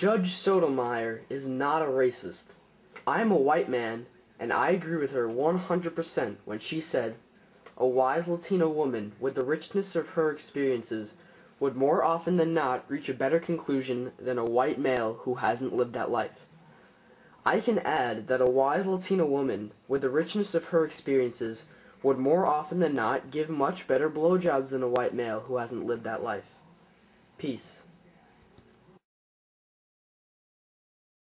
Judge Sotomayor is not a racist. I am a white man and I agree with her 100% when she said, "A wise Latino woman with the richness of her experiences would more often than not reach a better conclusion than a white male who hasn't lived that life." I can add that a wise Latina woman with the richness of her experiences would more often than not give much better blow jobs than a white male who hasn't lived that life. Peace.